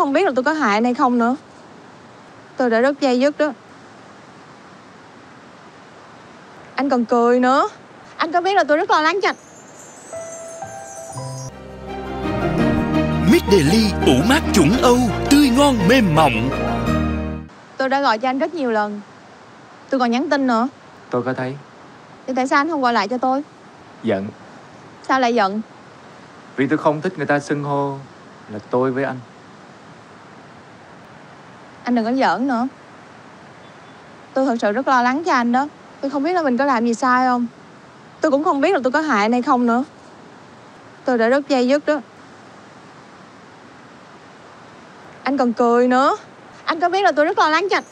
không biết là tôi có hại anh hay không nữa. Tôi đã rất dây dứt đó. Anh còn cười nữa. Anh có biết là tôi rất lo lắng cho anh. Mít Daily ủ mát chuẩn Âu Tươi ngon mềm mọng Tôi đã gọi cho anh rất nhiều lần. Tôi còn nhắn tin nữa. Tôi có thấy. Thì tại sao anh không gọi lại cho tôi? Giận. Sao lại giận? Vì tôi không thích người ta xưng hô Là tôi với anh anh đừng có giỡn nữa. Tôi thật sự rất lo lắng cho anh đó. Tôi không biết là mình có làm gì sai không. Tôi cũng không biết là tôi có hại anh hay không nữa. Tôi đã rất dây dứt đó. Anh còn cười nữa. Anh có biết là tôi rất lo lắng cho anh.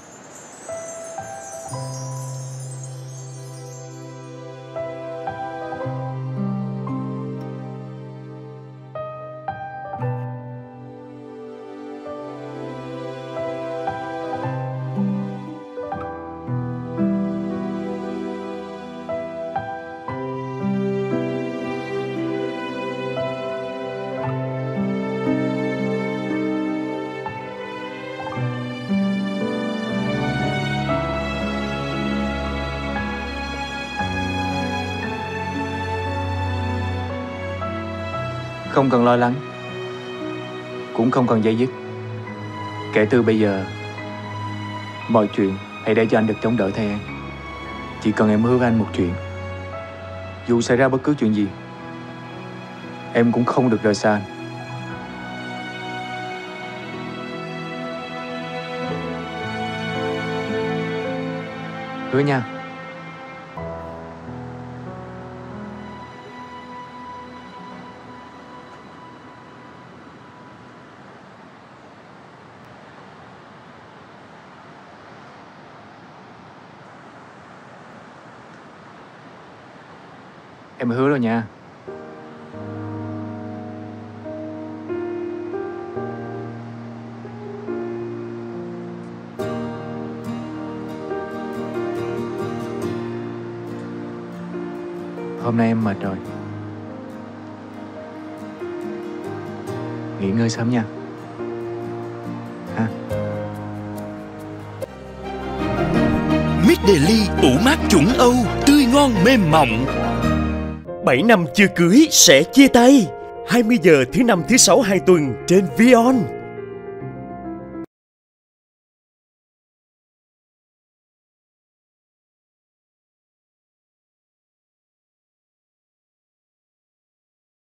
Không cần lo lắng. Cũng không cần dây dứt. Kể từ bây giờ, Mọi chuyện hãy để cho anh được chống đỡ thay em Chỉ cần em hứa với anh một chuyện. Dù xảy ra bất cứ chuyện gì, Em cũng không được rời xa anh. Hứa nha. Em hứa rồi nha. Hôm nay em mệt rồi. Nghỉ ngơi sớm nha. Ha? Mít Daily ủ mát chuẩn Âu, Tươi ngon, mềm mọng 7 năm chưa cưới sẽ chia tay. 20 giờ thứ năm, thứ sáu hàng tuần trên Vion.